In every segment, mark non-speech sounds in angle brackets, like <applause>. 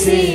see.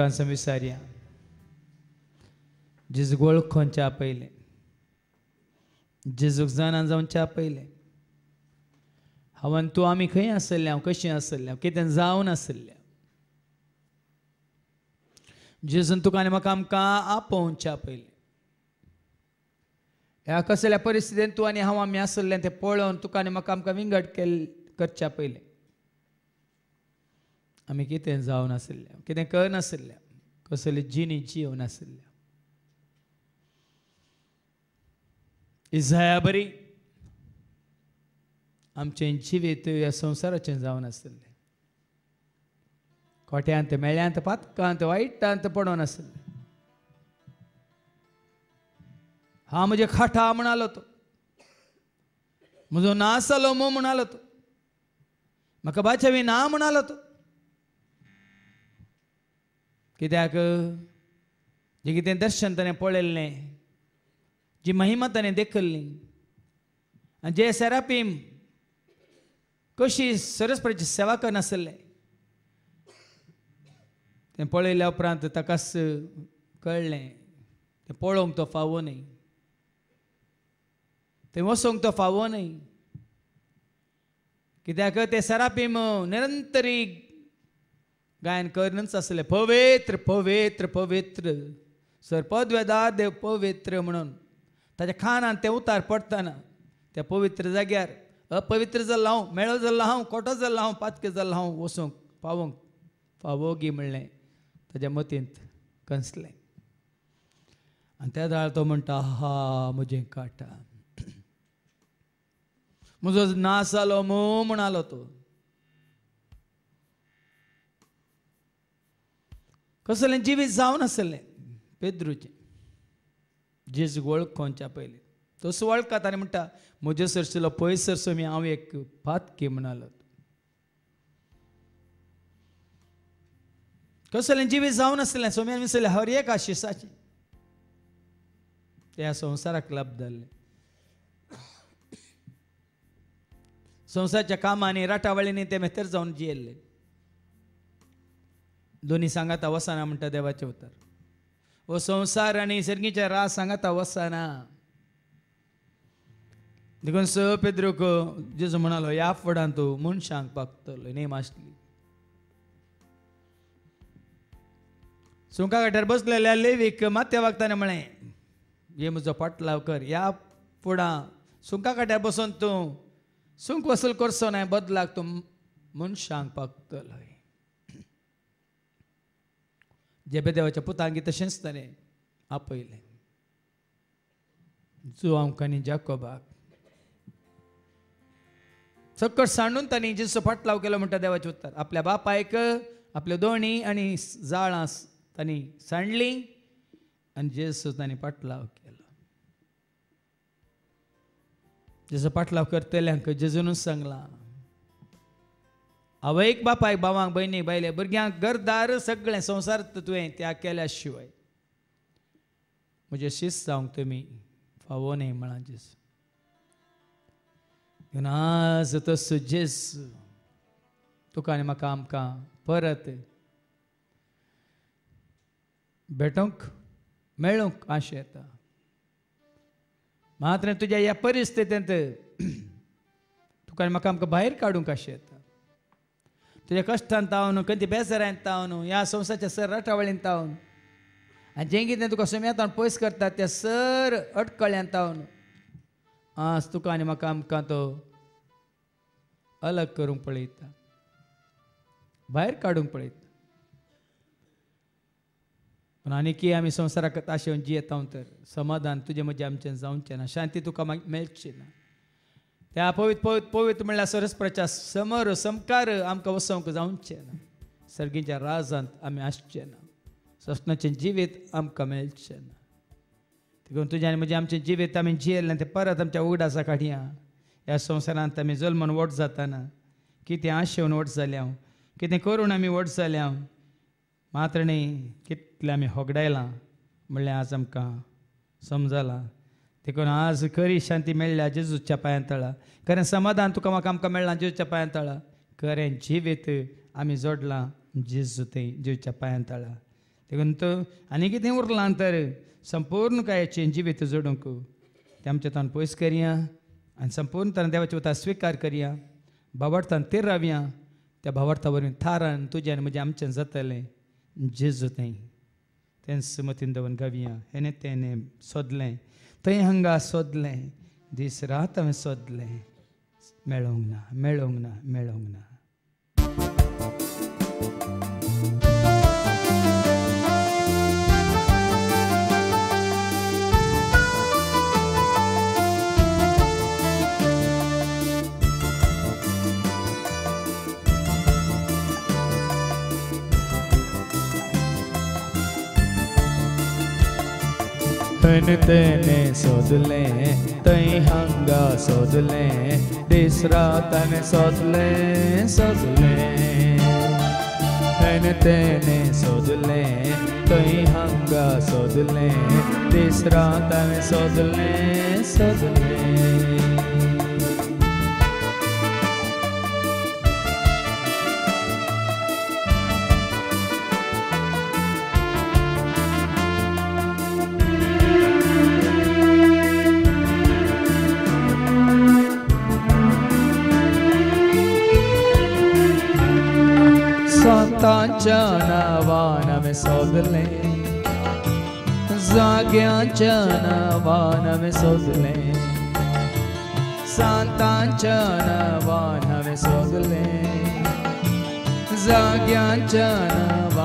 आनी आमकां आसा विचारया जेजूक च्या पयलें जेजूक जाणां जावन च्या पयलें हांव तूं आमी खंय आसले हांव कशीं आसले हांव कितें जावन आसले जेजून तुका आनी म्हाका आमकां आपोवन च्या पयलें ह्या कसल्या परिस्थितीन तूं आनी हांव आमी आसले तें पळोवन तुका आनी म्हाका आमकां विंगड केल करच्या पयलें आमी कितें जावन आसले कितें करनासले कसली जिणी जिवन आसले इजाया बरी आमचें जिवीत ह्या संवसाराचें जावन आसलें कोट्यांत मेळ्यांत पातकांत वायटांत पडोन आसलें हा म्हजे खाटा म्हणालो तो म्हजो ना मो म्हणालो तो म्हाका बाचवी ना म्हणालो तो कित्याक? जें कितें दर्शन ताणें पळयल्लें जी महिमा ताणें देखल्ली आनी जे सेरापीम कशी सरस्वतीची सेवा करनासले तें पळयल्या उपरांत ताकाच कळ्ळें तें पळोवंक तो फावो न्ही थंय वचोंक तो फावो न्ही कित्याक? ते सरापीम निरंतरी गायन करनच असले पवित्र पवित्र पवित्र सर पदवेदार देव पवित्र म्हणून. ताच्या खानान ते उतार पडटाना त्या पवित्र जाग्यार अपवित्र जाल्लो हांव मेळो जाल्लो हांव खोटो जाल्लो हांव पातके जाल्लो हांव वसूंक पावोंक पावोगी म्हणलें ताच्या मतींत कंसलें. आनी त्या दाळ तो म्हणटा हा म्हजें काटा. <clears throat> म्हजो नास जालो मो म्हणालो तो. कसलें जिवीत जावन आसलें पेद्रूचें. जेजूक वळखोनच्या पयलीं तसो वळखात आनी म्हणटा म्हजे सरसलो पयस सरसो मी हांव एक पातकी म्हणालो. कसलें जिवीत जावन आसलें सोम्यान विसरलें हर एक आशिसाचें त्या संवसाराक लाभ जाल्लें संवसाराच्या कामांनी राटावळींनी ते मेथर जावन जियेल्ले. दोनी सांगाता वसाना म्हणटा देवाचे उतर. हो संवसार आनी सर्गीच्या रास सांगाता वसाना देखून स पेद्रोक जेजू म्हणालो या फुडां तूं मनशांक पागतलो. नेम आसली सुंका गाठ्यार बसलेल्या लेवीक मात्या वागताना म्हळें हे म्हजो पाटलाव कर ह्या फुडां सुंका काट्यार बसून तूं सुंक वसूल करचो न्हय बदलाक तूं मनशांक पागतलो. जेबेदेवाच्या पुतांगी तशेंच ताणें आपयलें जो आमकां न्ही जाकोबाक सकट सांडून तांणी जेजू फाटलाव केलो म्हणटा देवाचें उत्तर आपल्या बापायक आपल्यो दोणी आनी जाळां तांणी सांडलीं आनी जेसो तांणी पाटलाव केलो जेजू पाटलाव करतल्यांक जेजूनच सांगलां आवयक बापायक भावांक भयणीक बायले भुरग्यांक घरदार सगळें संवसार तुवें त्या केल्या शिवाय म्हजें शिस्त जावंक तुमी फावो न्ही म्हणा जेजू आज तस जेजू तुका आनी म्हाका आमकां परत. भेटूंक मेळूंक आश येता. मात्र तुज्या ह्या परिस्थितींत <clears throat> तुका आनी म्हाका आमकां भायर काडूंक आशा येता. तुज्या कश्टांत तावन खंय बेजारांत तावन ह्या संवसाराच्या सर राटावळींत तावन आनी जें कितें तुका सुम्यातावन पयस करता त्या सर अडकळ्यांत तावन आज तुका आनी म्हाका आमकां तो अलग करूंक पळयता. भायर काडूंक पळयता. पूण आनीकय आमी संवसाराक ताशेवन जियेता तर समाधान तुजें म्हजें आमच्यान जावचें ना शांती तुका मेळची ना त्या पवित्र पवित्र पवित्र म्हणल्यार सरस्वराच्या समोर समकार आमकां वसोवंक जावचें ना सर्गीच्या राजांत आमी आसचे ना. जिवीत आमकां मेळचें ना. देखून तुज्यान आनी म्हजें आमचें जिवीत आमी जियेलें तें परत आमच्या उगडासा काडया ह्या संवसारांत आमी जल्मन वट जाताना. कितें आशेवन वट जाल्या कितें करून आमी वट जाल्या मात्र न्ही कितलें आमी होगडायलां. म्हणल्यार आज आमकां समजलां. देखून आज खरी शांती मेळ्ळ्या जेजूच्या पांयां तळा खरें समाधान तुका म्हाका आमकां मेळ्ळां जेजूच्या पांयां तळा खरें जिवीत आमी जोडलां जेजू थंय जेजूच्या पांयां तळा देखून तो आनी कितें उरलां तर संपूर्ण कायाचें जिवीत जोडूंक तें आमच्या तान पयस करया आनी संपूर्ण तरान देवाचे वता स्विकार करया भावार्थान ते रावया त्या भावार्था वरवीं थारान तुजें आनी म्हजें आमचें जातलें जेजू थंय तें सुमतीन दवरून गावया हेणे तेणे सोदलें थंय हांगा सोदलें दीस रात हांवें सोदलें मेळोंक ना मेळोंक ना मेळोंक ना तन तेने सोदलें तई हंगा सोदलें दिस रातन सोदलें सोदलें तन तेने सोदलें तई हंगा सोदलें दिस रातन सोदलें सोदलें नावान हांवें सोदलें। जाग्याच्या नावान हांवें सोदलें। सांताच्या नावान हांवें सोदलें। जाग्याच्या नावान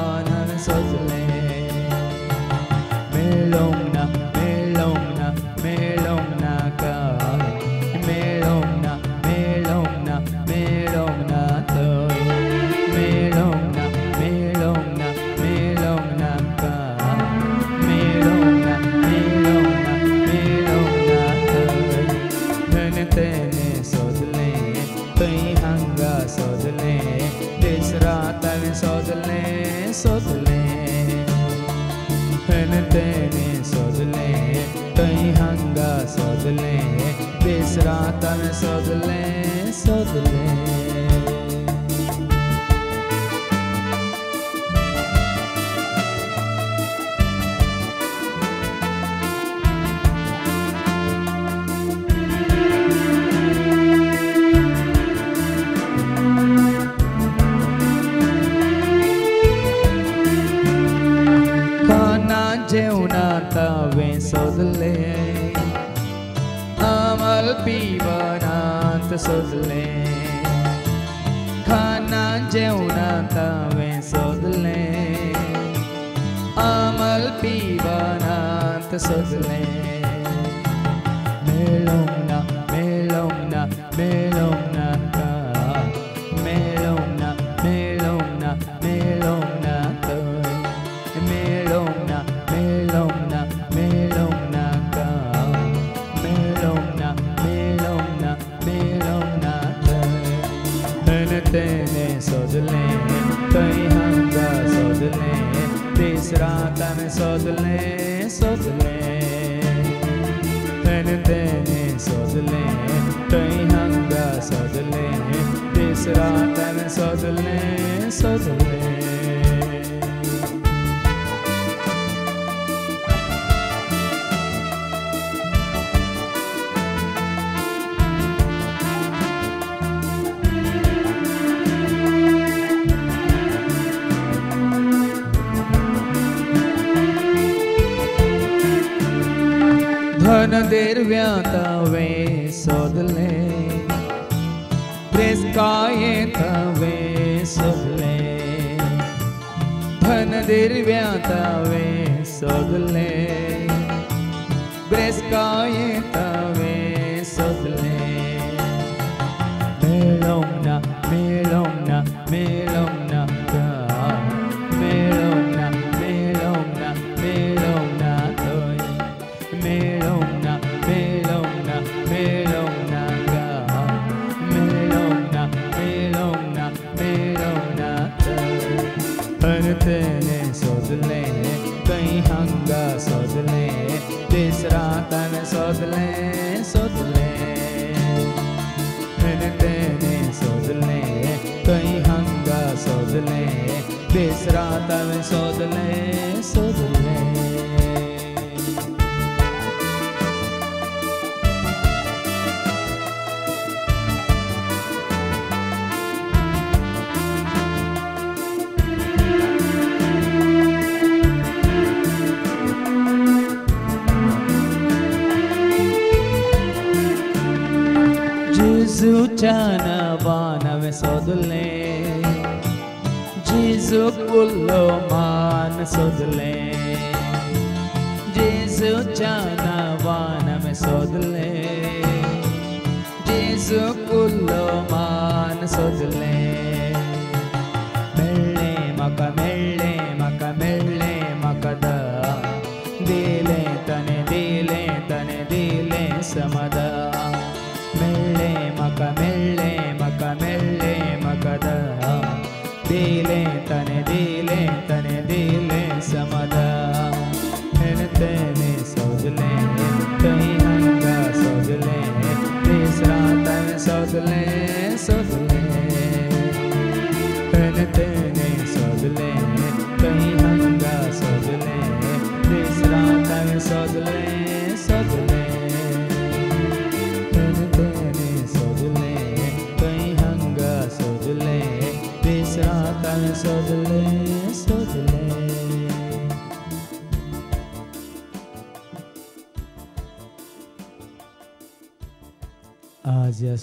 रात हांवें सोदलें सोदलें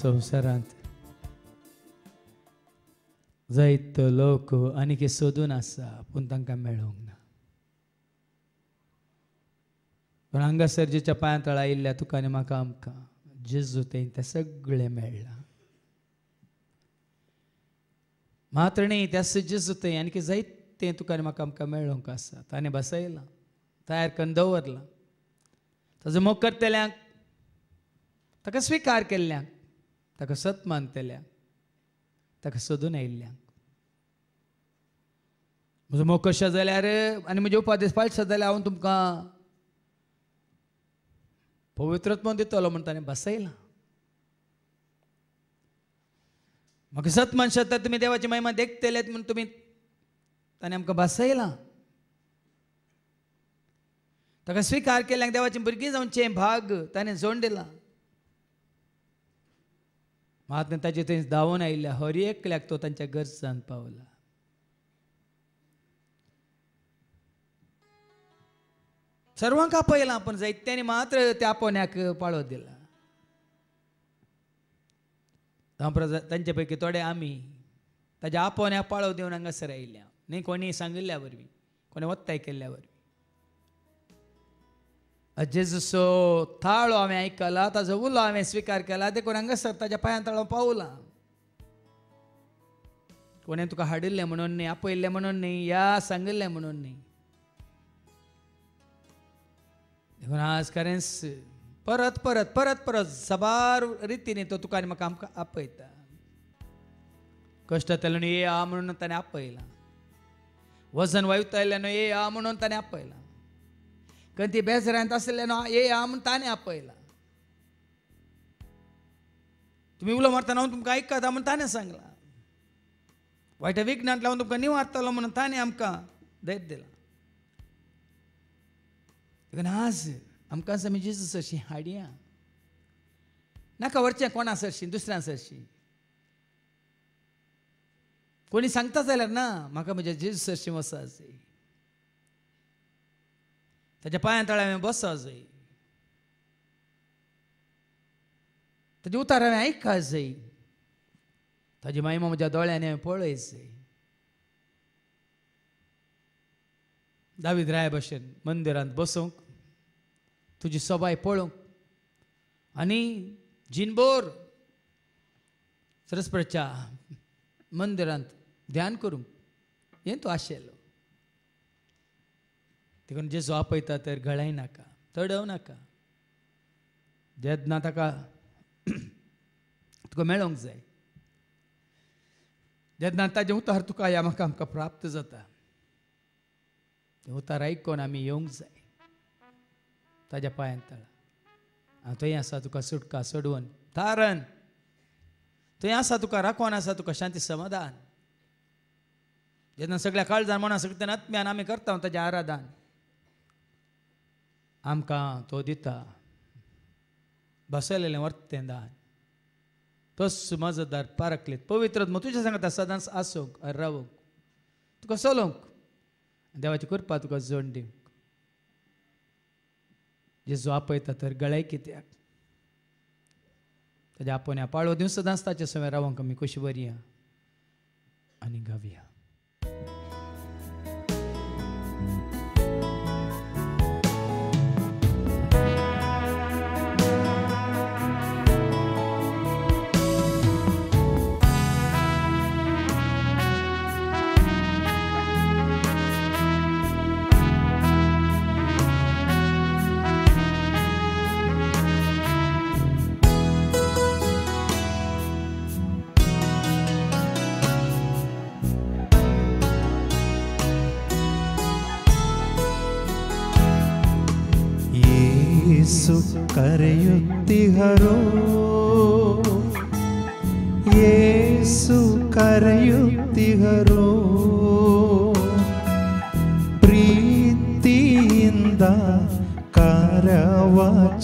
संवसारांत जायतो लोक आनीक सोदून आसा पूण तांकां मेळोंक ना. पण हांगासरजेच्या पांया तळा आयिल्ल्या तुका आनी म्हाका आमकां जेजू तें तें सगळें मेळ्ळां मात्र न्ही त्या जेजू तें जायत तें तुका आनी म्हाका आमकां मेळोंक आसा ताणें बसयलां तयार करून दवरलां. ताजो मोग करतल्यांक ताका स्विकार केल्ल्यांक. ताका सत मानतल्या ताका सोदून आयिल्ल्यांक. म्हजो मोग कशें जाल्यार आनी म्हजे उपादेश पाळशे जाल्यार हांव तुमकां पवित्रत्व दितलो म्हण ताणें बसयलां. म्हाका सत मनशां तर तुमी देवाची महिमा देखतलेत म्हण तुमी ताणें आमकां बसयलां. ताका स्विकार केल्यांक देवाची भुरगीं जावचे भाग ताणें जोड दिला महात्म्या ताचे थंय धांवून आयिल्ल्या हर एकल्याक तो तांच्या गरजान पावला. सर्वांक आपयलां पण जायत्यांनी मात्र त्या आपोवण्याक पाळो दिला. तांचे पैकी थोडे आमी ताच्या आपोवण्याक पाळो दिवन हांगासर आयिल्ल्या न्ही कोणी सांगिल्ल्या वरवीं कोणी वत्ताय केल्ल्या वरवीं जेजसो थाळो हांवें आयकला ताजो उलो हांवें स्विकार केला देखून हांगासर ताच्या पांयां ताळो पावलां कोणें तुका हाडिल्लें म्हणून न्ही आपयल्लें म्हणून न्ही या सांगिल्लें म्हणून न्ही. देखून आज खरेंच परत परत परत परत सबार रितीने तो तुका आनी म्हाका आमकां आपयता. कश्ट तेल्यान ये आ म्हणून ताणें आपयलां. वजन वायुतायल्यान ये आ म्हणून ताणें आपयलां. खंय ती बेजरांत आसल्यान ये आ म्हणून ताणें आपयलां. तुमी उलो मारतना हांव तुमकां आयकता म्हणून ताणें सांगलां. वायट विघ्नांत हांव तुमकां निवारतलो म्हणून ताणें आमकां धैर्य दिलां. देखून आज आमकां समी जेजू सरशीं हाडया. नाका व्हरचें कोणा सरशी दुसऱ्या सरशी. कोणी सांगता जाल्यार ना म्हाका म्हज्या जेजू सरशी वसा जाय ताच्या पांया तळा हांवें बसा जाय ताजे उतार हांवें आयका जाय ताजी मायमा म्हज्या दोळ्यांनी हांवें पळय जाय दावीद राय भशेन मंदिरांत बसूंक तुजी सबाय पळोवंक आनी जिनभर सरस्वच्या मंदिरांत ध्यान करूंक हें तूं आशिल्लो देखून जेजू आपयता तर गळाय नाका तडव नाका. जेदना ताका तुका मेळोंक जाय. जेदना ताजें उतार तुका ह्या म्हाका आमकां प्राप्त जाता. ते उतार आयकून आमी येवंक जाय. ताज्या पांयांत तळा. थंय आसा तुका सुटका सोडवून तारण! थंय आसा तुका राखोन आसा तुका शांती समाधान. जेन्ना सगळ्या काळजान मना सगळ्या आत्म्यान आमी करता ताजें आराधन. आमकां तो दिता बसयलेलें वर्तें दान तस मजतदार पारकलेत पवित्र आत्मा तुज्या सांगता सदांच आसूंक रावूंक तुका चलोवंक देवाची कृपा तुका जोड दिवंक जेजू आपयता तर गळाय कित्याक ताज्या आपोवण्या ह्या पाळो दिवं सदांच ताचे सवय रावंक आमी कशी बरी आनी गावया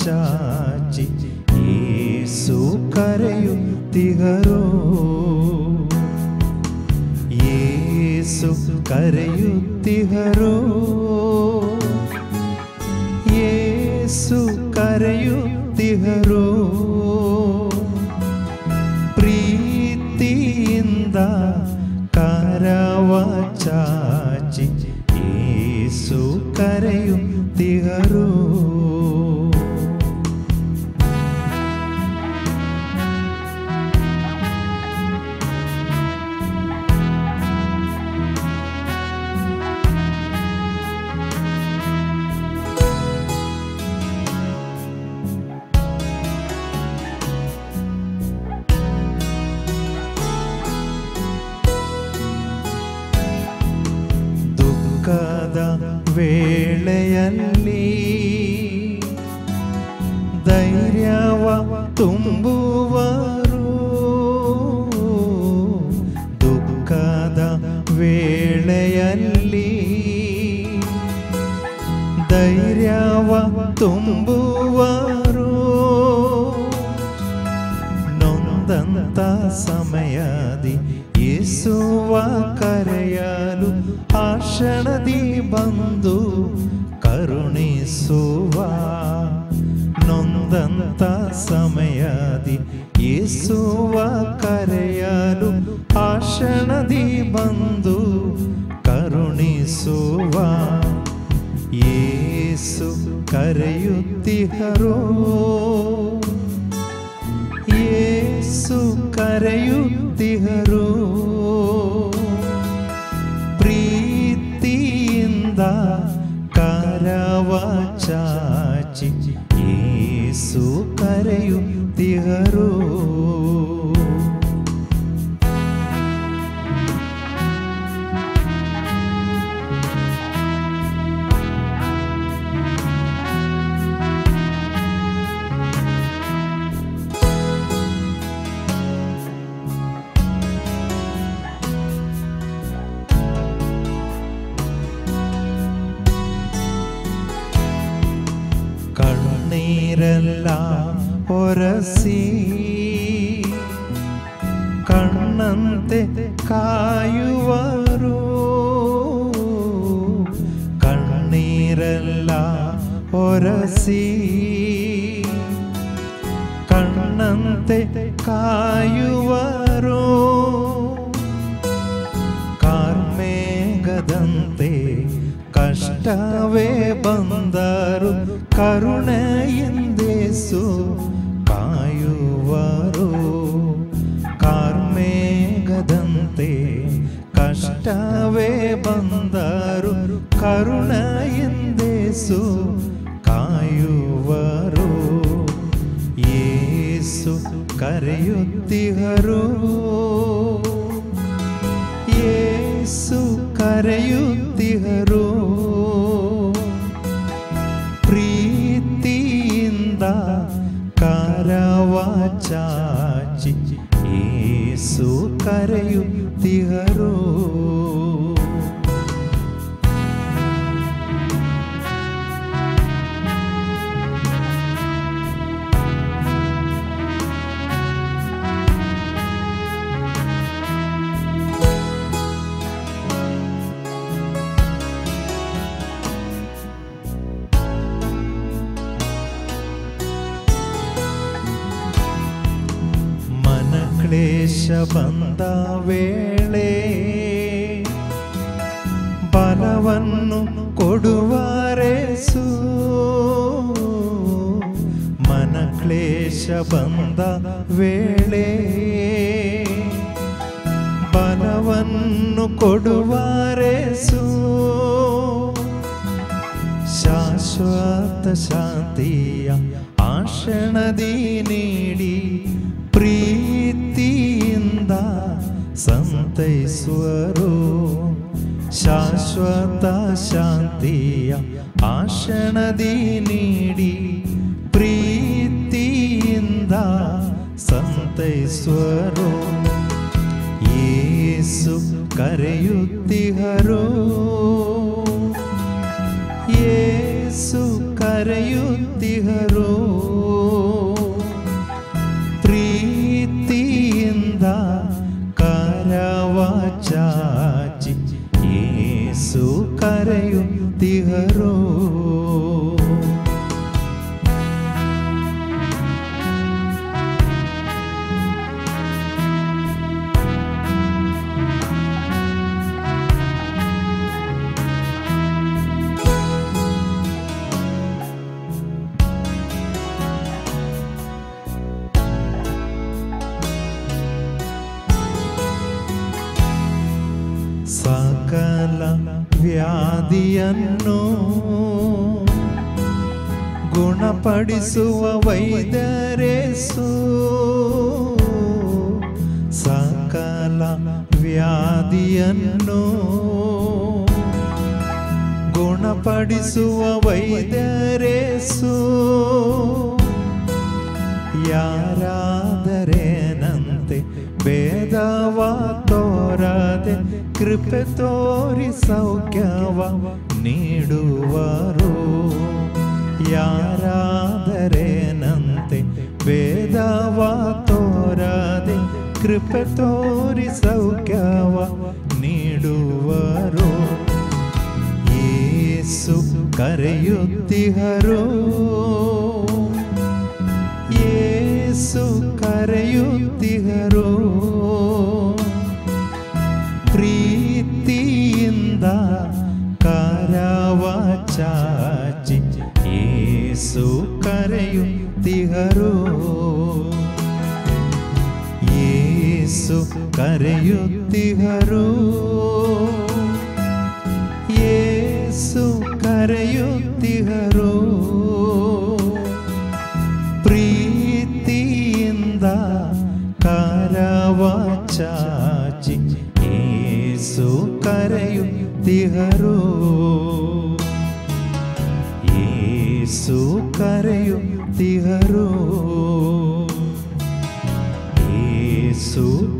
চায় ನೀರೆಲ್ಲ ಹೊರಸಿ ಕಣ್ಣಂತೆ ಕಾಯುವರು ಕಣ್ಣೀರೆಲ್ಲ ಹೊರಸಿ ಕಣ್ಣಂತೆ ಕಾಯುವರು ಕಾರ್ಮೇಗದಂತೆ ಕಷ್ಟವೇ ಬಂದರು ಕರುಣೆ ಕರುಣೆಯಿಂದೇಸು ಕಾಯುವರು. ಕಾರ್ಮೇಗದಂತೆ ಕಷ್ಟವೇ ಬಂದರು. ಕರುಣೆಯಿಂದೇಸು ಕಾಯುವರು. ಯೇಸು ಕರೆಯುತ್ತಿಹರು ಕ್ಲೇಶ ಬಂದ ವೇಳೆ ಬಲವನ್ನು ಕೊಡುವರೆಸು ಶಾಶ್ವತ ಶಾಂತಿಯ ಆಶಣದಿ ನೀಡಿ ಪ್ರೀತಿಯಿಂದ ಸಂತೈಸುವರು. ಶಾಶ್ವತ ಶಾಂತಿಯ ಆಶಣದಿ ನೀಡಿ स्वरूप ये सुर ಭೇದವ ತೋರದೆ ಕೃಪೆ ತೋರಿ ಸೌಖ್ಯವ ನೀಡುವರು ಯಾರಾದರೇನಂತೆ ಭೇದವ ತೋರದೆ ಕೃಪೆ ತೋರಿ ಸೌಖ್ಯವ ನೀಡುವರು ಯೇಸು ಕರೆಯುತ್ತಿಹರು ಯೇಸು ಕರೆಯುತ್ತಿಹರು ചാച്ചി യേസു കരയുത്തിഹരോ യേസു കരയുത്തിഹരോ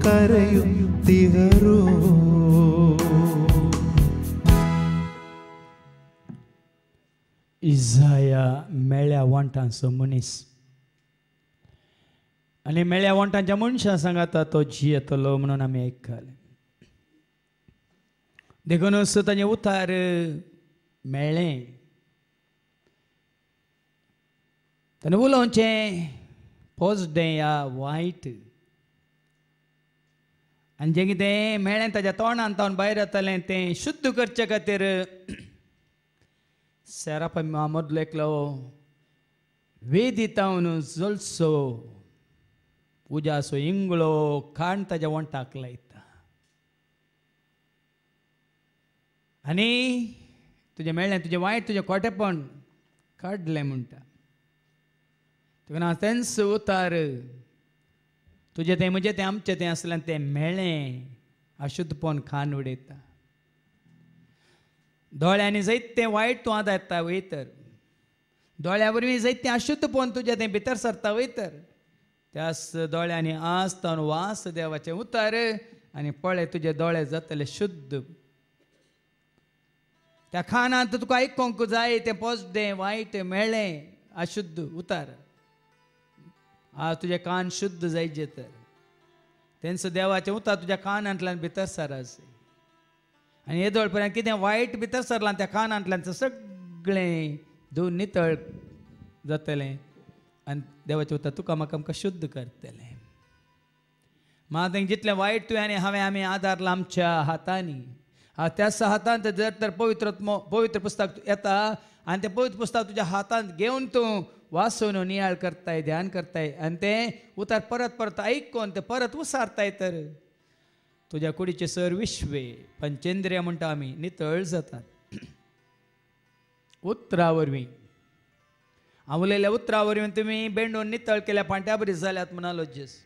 ಕರೆಯುತ್ತಿಹರು इजाया मेळ्या वांटांचो मनीस आनी मेळ्या वांटांच्या मनशां सांगाता तो जियेतलो म्हणून आमी आयकले देखूनच ताचें उतार मेळ्ळें ताणें उलोवचें पोजडें या वायट आनी जें कितें मेळ्ळें ताच्या तोंडान तावन भायर येतालें तें शुद्ध करचे खातीर सेरापा मदलो एकलो वेदितावन जलसो पुजासो इंगळो खाण ताच्या वंटाक लायता आनी तुजें मेळ्ळें तुजें वायट तुजें खोटेपण काडलें म्हणटा तुका हांव तेंच उतार तुजें तें म्हजें तें आमचें तें आसलें तें मेळ्ळें अशुद्धपण खान उडयता दोळ्यांनी जायतें वायट तूं आदार येता वयतर दोळ्या वरवीं जायतें अशुद्धपण तुजें तें भितर सरता वयतर त्याच दोळ्यांनी आसतावन वास देवाचें उतार आनी पळय तुजे दोळे जातले शुद्ध. त्या खानांत तुका आयकूंक जाय तें पोजदें वायट मेळ्ळें अशुद्ध उतार. आज तुझे कान शुद्ध जायचे तर तेंचो देवाचें उतार तुज्या कानांतल्यान भितर सारस आनी येदोळ पर्यंत कितें वायट भितर सरलां त्या कानांतल्यान तें सगळें धुवन नितळ जातलें. आनी देवाचें उतार तुका म्हाका आमकां शुद्ध करतलें. म्हाका जितलें वायट तुवें आनी हांवें आमी आदारला आमच्या हातांनी. हा त्याच हातान जर तर पवित्र पवित्र पुस्तक येता आनी तें पवित्र पुस्तक तुज्या हातांत घेवन तूं वाचून नियाळ करताय ध्यान करताय आनी तें उतार परत परत ऐकून तें परत उसारताय तर तुज्या कुडीचे सर विश्वे पंचेंद्रिय म्हणटा आमी नितळ जातात उतरा वरवीं हांव उलयल्या उतरा वरवीं तुमी बेंडून नितळ केल्या पांट्या बरी जाल्यात म्हणालो जेस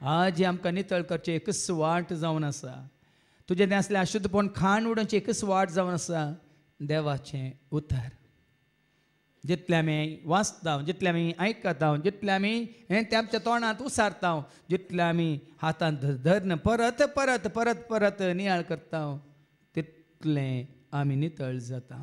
आज आमकां नितळ करचे एकच वाट जावन आसा तुजें तें असलें अशुद्धपण खाण उडोवची एकच वाट जावन आसा देवाचें उतार जितले आमी वाचता जितले आमी आयकता जितले आमी हें त्यांच्या आमच्या तोंडांत उसारता जितले आमी हातांत धरन परत परत परत परत नियाळ करता तितलें आमी नितळ जाता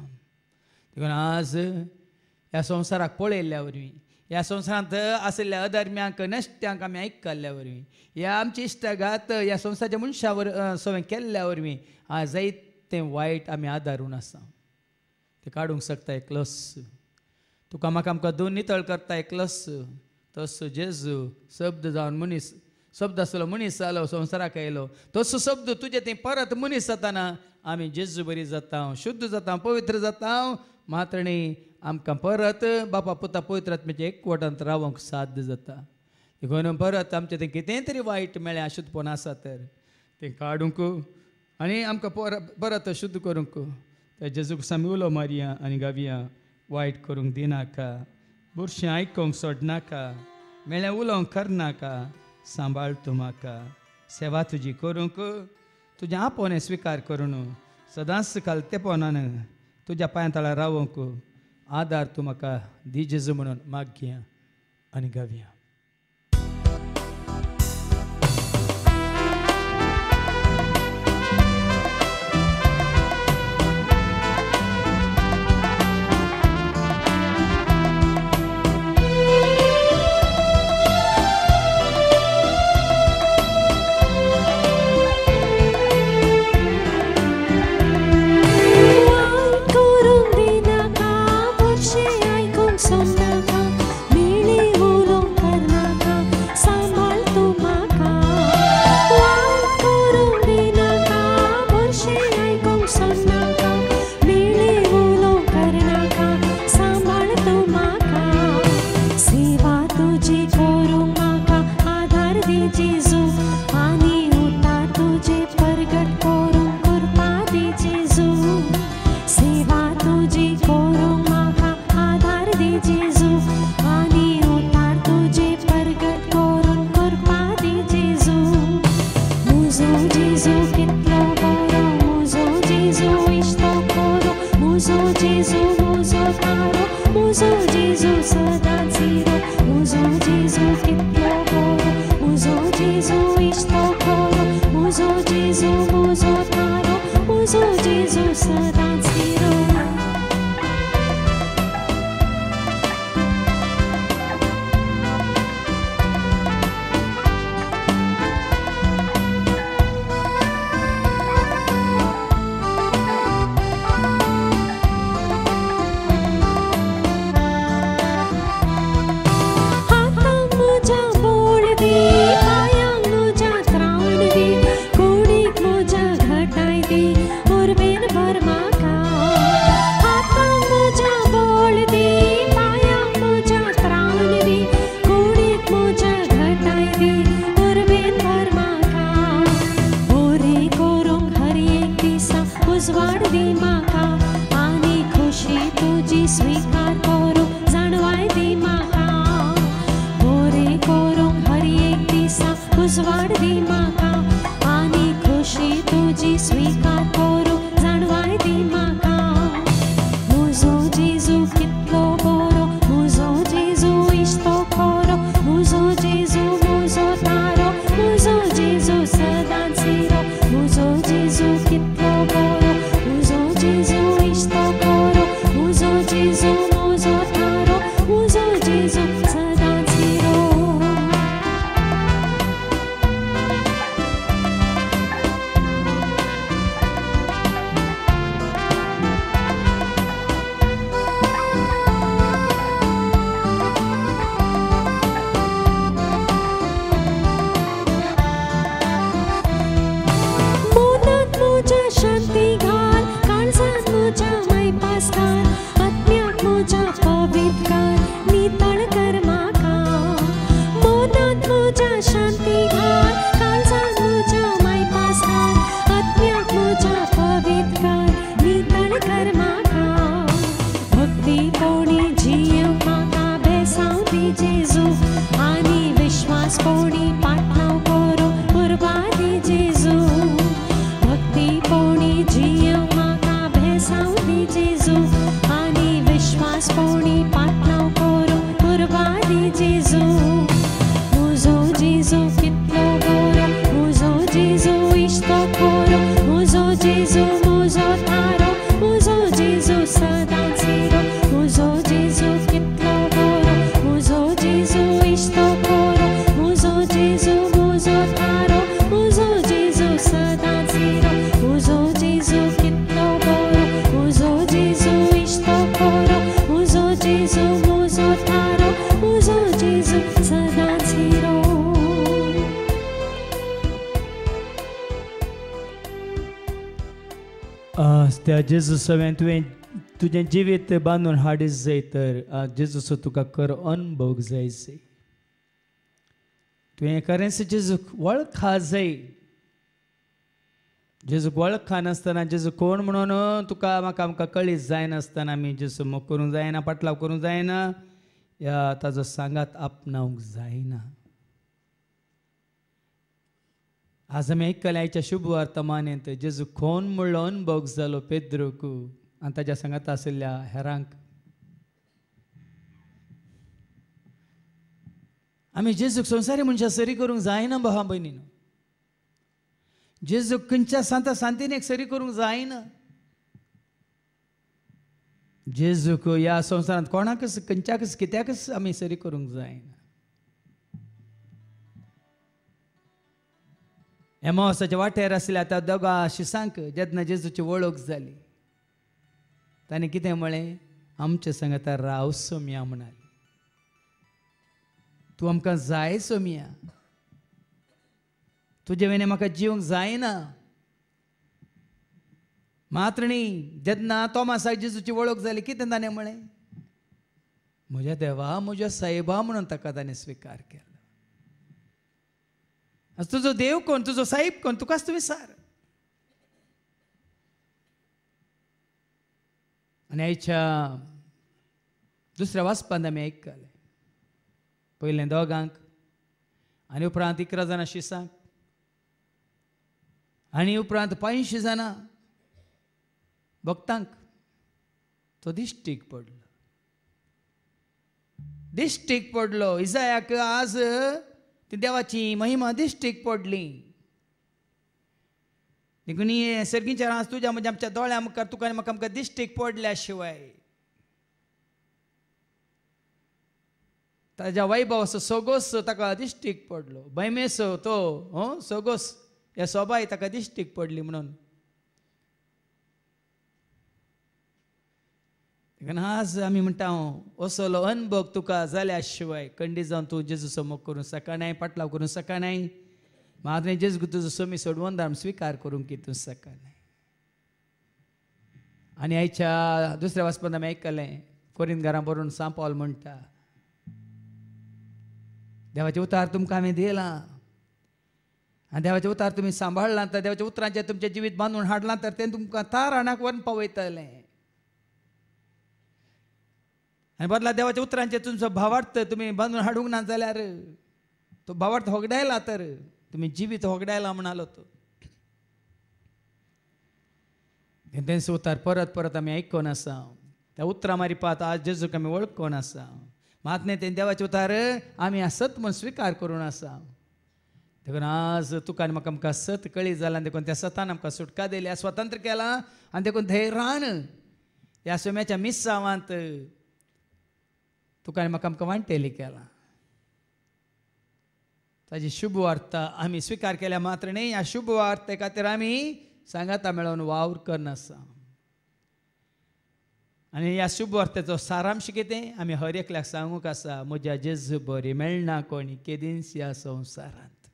देखून आज ह्या संवसाराक पळयल्ल्या वरवीं ह्या संवसारांत आशिल्ल्या अधर्म्यांक नश्ट्यांक आमी आयकल्ल्या वरवीं ह्या आमची इश्टागात ह्या संवसाराच्या मनशा वर सवय केल्ल्या वरवीं आज जायतें वायट आमी आदारून आसा ते काडूंक शकता एकलोस तुका म्हाका आमकां दोन नितळ करता एकलोच तस जेजू शब्द जावन मनीस शब्द आसलो मनीस जालो संवसाराक येयलो तसो शब्द तुजे ते परत मनीस जाताना आमी जेजू बरी जाता शुद्ध जाता पवित्र जाता मात्रणी आमकां परत बापा पुता पवित्र आत्म्याचे एकवटांत रावंक साध्य जाता. देखून परत आमचें तें कितेंय तरी वायट मेळ्ळें अशुद्धपण आसा तर. तें काडूंक आनी आमकां पर परत शुद्ध करूंक. त्या जेजूक सामी उलो मारया आनी गावया वायट करूंक दिनाका बुरशें आयकोंक सोडनाका मेळ्ळें उलोवंक करनाका सांबाळ तूं म्हाका सेवा तुजी करूंक तुजें आपोवणें स्विकार करून सदांच तेपोनान तुज्या पांया तळार रावूंक आदार तूं म्हाका दी म्हणून मागया आनी गावया. जेजूस हांवें तुवें तुजें जिवीत बांदून हाडीस जाय तर जेजूस तुका कर अनुभव जाय जाय तुवें खरेंच जेजूक वळखा जाय जेजूक वळखा नासतना जेजू कोण म्हणून तुका म्हाका आमकां कळीत जायनासतना आमी जेजू मोग करूंक जायना पाटलाव करूंक जायना या ताजो सांगात आपणावंक जायना आज आमी आयकले आयच्या शुभ वर्तमानेंत जेजू खोन म्हणलो अनुभव जालो पेद्रूक. आनी ताच्या सांगात आशिल्ल्या हेरांक. आमी जेजूक संवसारी मनशां सरी करूंक जायना भावा भयणीन. जेजूक खंयच्या सांता सांतीन सरी करूंक जायना. जेजूक ह्या संवसारांत कोणाकच खंयच्याकच कित्याकच आमी सरी करूंक जायना. एमावसाच्या वाटेर आसल्या त्या दोगा शिसांक जेन्ना जेजूची वळख जाली ताणें कितें म्हळें आमचे सांगता राव सोमिया म्हणाली तूं आमकां जाय सोमिया तुजे वेने म्हाका जिवंक जायना मात्र न्ही जेन्ना तोमासाक जेजूची वळख जाली कितें ताणें म्हळें म्हज्या देवा म्हज्या सैबा म्हणून ताका ताणें स्विकार केलो आज तुजो देव कोण तुजो साहेब कोण तुकाच तुवें सार आनी आयच्या दुसऱ्या वाचपांत आमी आयकले पयलें दोगांक आनी उपरांत इकरा जाणां शिसांक आनी उपरांत पांयशीं जाणां भक्तांक तो दिश्टीक पडलो दिश्टीक पडलो इजायाक आज ती देवाची महिमा दिश्टीक पडली. देखून सर्गीच्या आज तुज्या म्हणजे आमच्या दोळ्या मुखार तुका आनी म्हाका आमकां दिश्टीक पडल्या शिवाय ताज्या वैभवाचो सोगोस ताका दिश्टीक पडलो. भयमेसो तो हो सोगोस ह्या सोबाय ताका दिश्टीक पडली म्हणून. कारण आज आमी म्हणटा असलो अनभोग तुका जाल्या शिवाय कंडी जावन तूं जेजूचो मोग करूं सकाळी पाटलाव करूं सकाळी महाराज जेजू तुजो सोमी सोडवून धाम स्विकार करूंक की तूं सकाळी आनी आयच्या दुसऱ्या वाचपांत आमी आयकलें कोरीन घरां बरोवन सांपावल म्हणटा देवाचे उतार तुमकां हांवें दिलां. आनी देवाचे उतार तुमी सांबाळलां तर देवाच्या उतरांचेर तुमचें जिवीत बांदून हाडलां तर तें तुमकां तार हाणाक व्हरून पावयतलें. आणि बदला देवाच्या उतरांचेर तुमचं भावार्थ तुमी बांदून हाडूंक ना जाल्यार. तो भावार्थ होगडायला तर तुमी जिवीत होगडायला म्हणालो तो. तेंचे उतार परत परत आमी आयकून आसा त्या उतरां पाहत आज जेजूक आमी वळखून आसा महात्मे तें देवाचे उतार आमी असत म्हण स्वीकार करून आसा देखून आज तुका आनी म्हाका आमकां सत कळी जालां देखून त्या सतान आमकां सुटका दिल्या स्वतंत्र केलां आनी देखून धैर्यान ह्या सोम्याच्या मिस्सावांत तुका आनी म्हाका आमकां वांटेली केलां ताजी शुभ वार्ता आमी स्विकार केल्या मात्र न्ही ह्या शुभ वार्ते खातीर आमी सांगाता मेळोन वावर करनासा आनी ह्या शुभ वार्तेचो सारांश कितें आमी हर एकल्याक सांगूंक आसा म्हज्या जेज बरी मेळना कोणी केदींच ह्या संवसारांत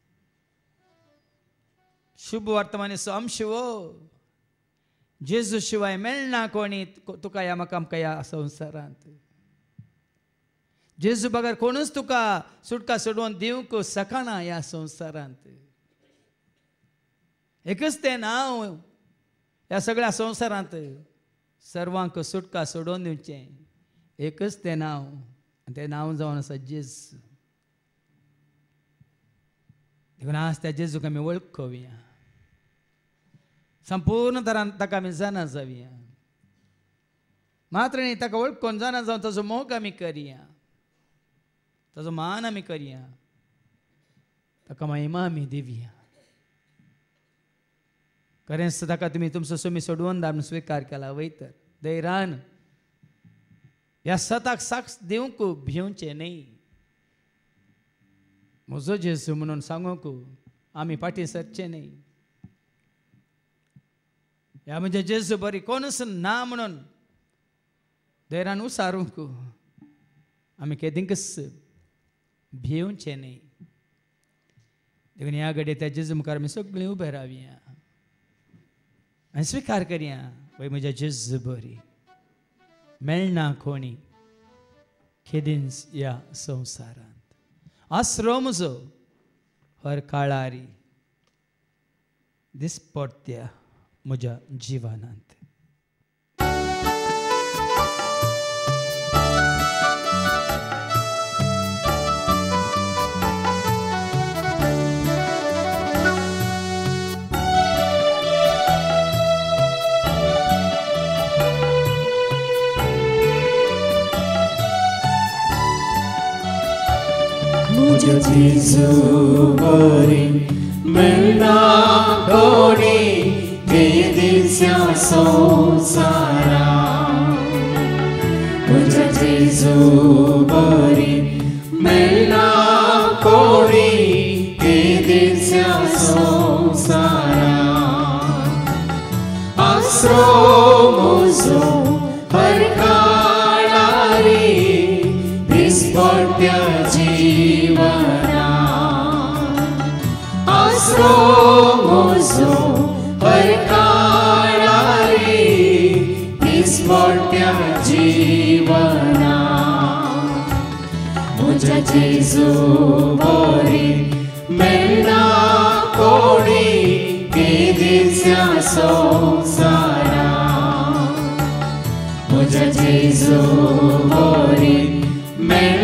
शुभ वर्तमानी अंश वो जेजू शिवाय मेळना कोणी तुका या म्हाका आमकां ह्या संवसारांत जेजू बगर तुका सुटका सोडून दिवंक सकाना ह्या संवसारांत एकच तें नांव ह्या सुटका सोडून दिवचें एकच तें नांव नांव जावन आसा आज जेजूक आमी संपूर्ण तरान ताका आमी जाणा जावया मात्र न्ही ताका वळखून जाणा जावन मोग करया ताजो मान आमी करया ताका महिमा आमी दिवया। खरेंच ताका तुमी तुमचो सुमी सोडवून धाडून स्विकार केला वयतर दैरान। ह्या सताक साक्ष दिवंक भिवचें न्ही। म्हजो जेजू म्हणून सांगूंक आमी फाटी सरचे न्ही। ह्या म्हणजे जेजू बरी कोणूच ना म्हणून दैरान उसारूंक आमी केदींकच भिवचें न्ही देखून ह्या घडये त्या जेजू मुखार आमी सगळीं उबे रावया आनी स्विकार करया पळय म्हज्या जेजू बरी मेळना कोणी खेदींच ह्या संवसारांत आसरो म्हजो हर काळारी दिसपडत्या म्हज्या जिवनांत. Ježíšovi, mlna gori, vedícia sousara. Puja Ježíšovi, mlna gori, vedícia sousara. Asro muzo zubory, mylna koli, divizia sozara. Moja zubory, mylna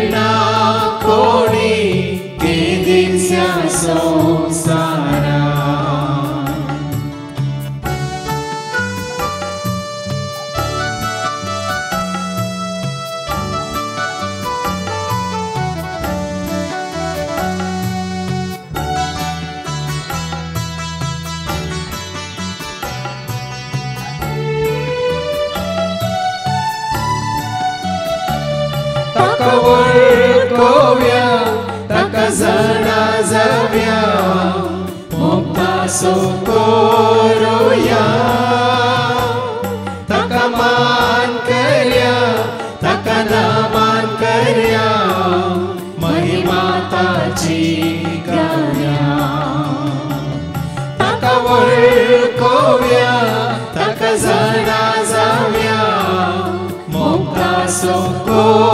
मोगता सो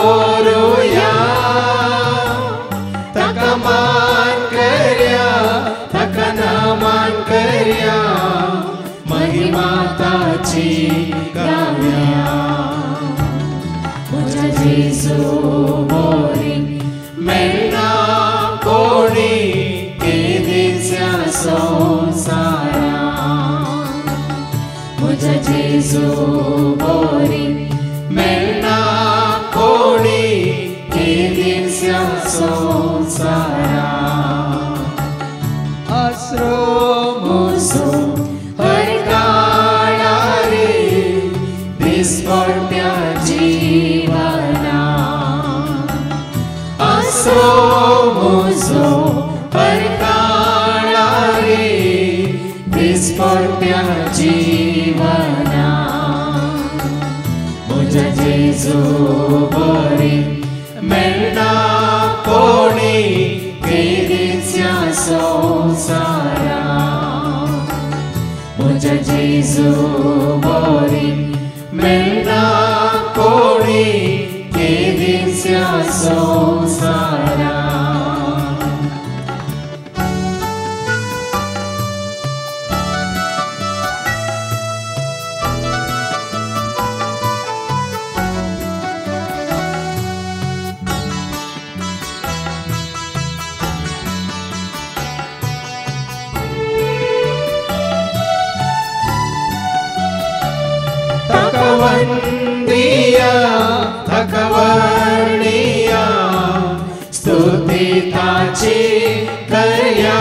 कर्या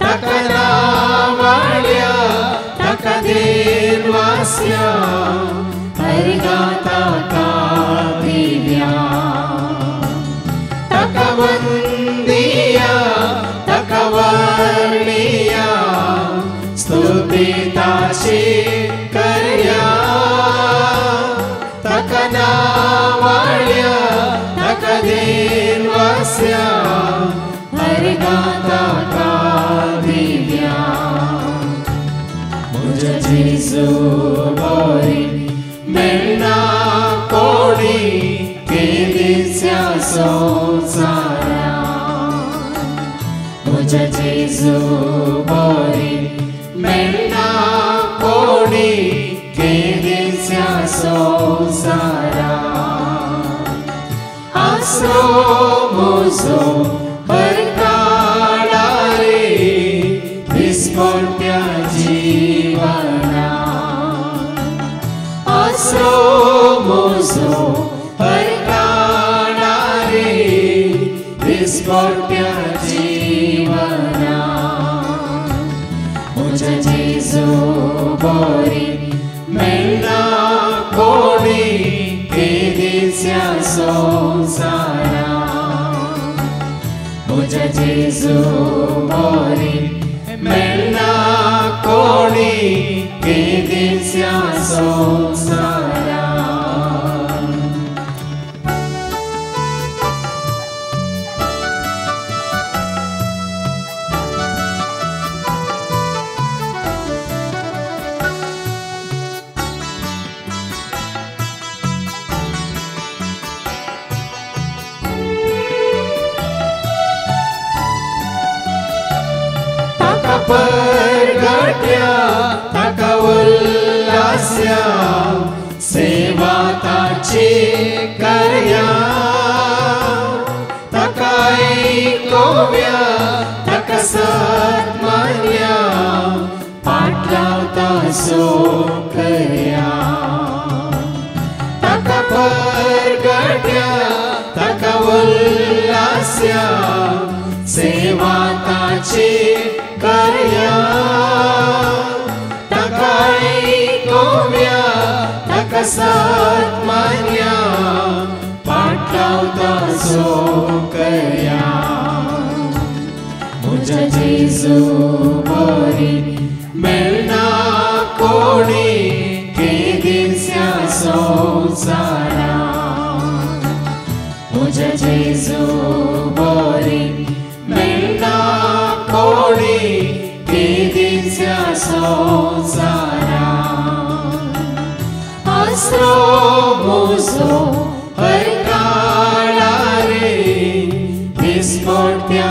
तकरा माण्या तकदेवास्या। तकवन्दया तकवर्णीया। स्तु कर्या तकदाण्या तकदेवास्या हरगाता का दिव्या म्हज्या जेजू बरी मेळना कोणी केदीच्या संवसारा म्हज्या जेजू बरी मेळना कोणी केदीच्या संवसारा आसरो म्हजो परकाळा रे दिसपट्ट्या जिवना आसरो म्हज्या जेजू बरी मेळना कोणी केदीच्या संवसारा सो करया ताका परगट्या ताका उल्हास्या. सेवा ताची करया. ताका ऐकोव्या ताका सत्मान्या. पाटलावता सो करया म्हज्या जेजू बरी मेळना संसारा। मुझ जेजू बोरी मिलना कोड़ी दीदिस्या संसारा। अस्रो मुसो हर काळा रे दिस्मोट्या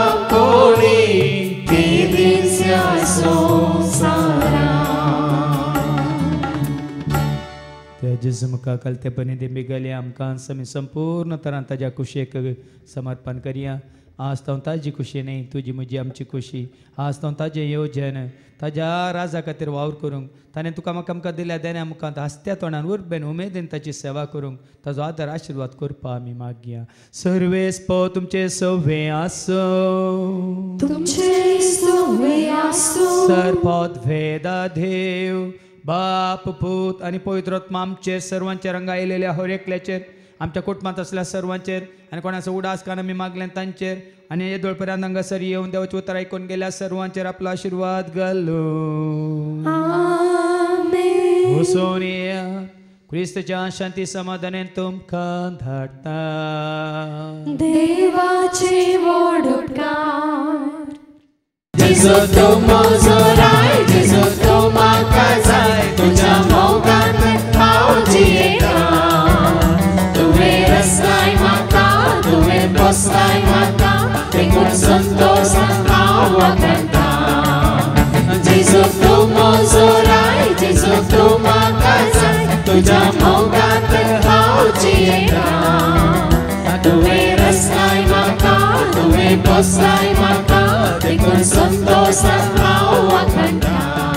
मुखा कलतेपणी दे मिगले आमकां समी संपूर्ण तरान ताज्या कुशेक समर्पण करया। आज तो ताजी खुशी न्ही तुजी म्हजी आमची खुशी। आज तो ताजें येवजन ताज्या राजा खातीर वावर करूंक ताणें तुका म्हाका आमकां दिल्या देणे आमकां हस्त्या तोंडान उर्बेन उमेदीन ताची सेवा करूंक ताजो आदर आशिर्वाद करपा आमी मागया। सर्वेस पो तुमचे सवे आसो। तुमचे सोवे आसो। सरपद वेदा देव। बाप पूत आणि पवित्रोत्मा आमचेर सर्वांचेर रंगा येयलेल्या हर एकल्याचेर आमच्या कुटुंबात असल्या सर्वांचेर आनी कोणाचो उडास कान आमी मागलें तांचेर आनी येदोळपर्यंत हांगासर येवन देवाचें उतर आयकून गेल्या सर्वांचेर आपलो आशिर्वाद घालो. आमेन. वसोन येयात क्रिस्तच्या शांती समाधानान तुमकां धाडटा देवाचे वोडुपकार जेजो तो म्हजो राय जेजो तो म्हाका जाय तुज्या मोगान sobre tus lágrimas, con santos a cantar.